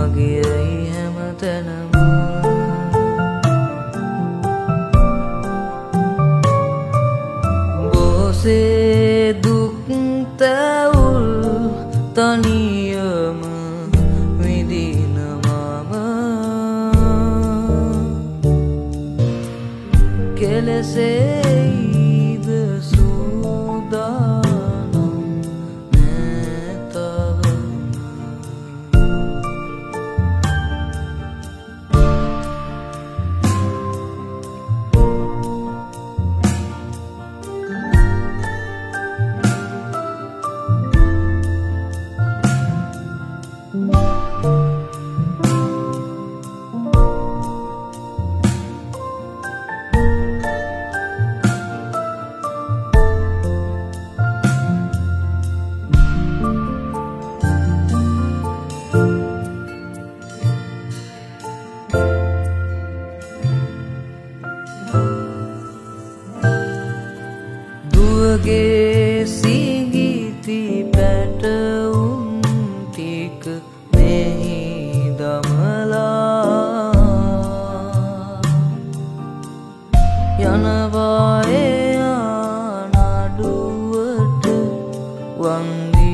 මගියයි හැම තැනම. බෝසේ දුක්තවුල් තනියම විදිනමම කෙලෙසෙයි 望你。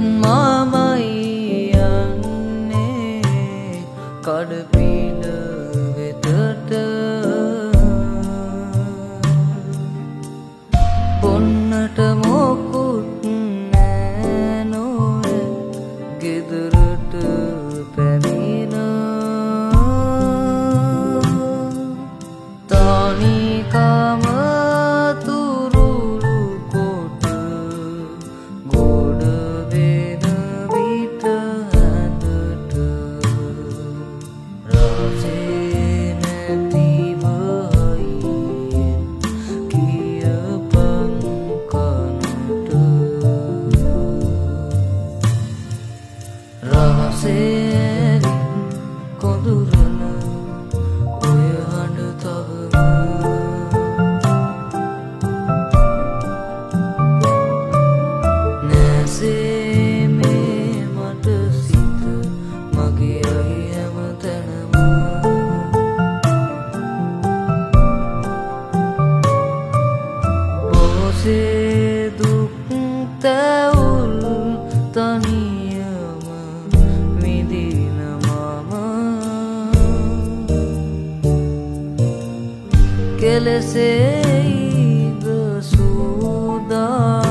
Mama do do do දුසේදුක් තැවුල් තනියම විදිනමම කෙලෙසෙයිද සූදා